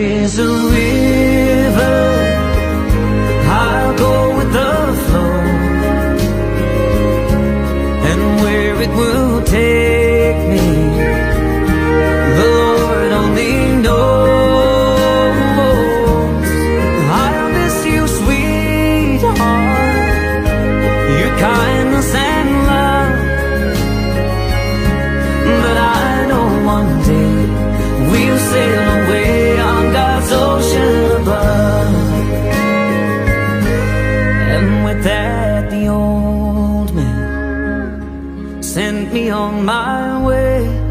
is a river I'll go with the flow. And where it will take old man Sent me on my way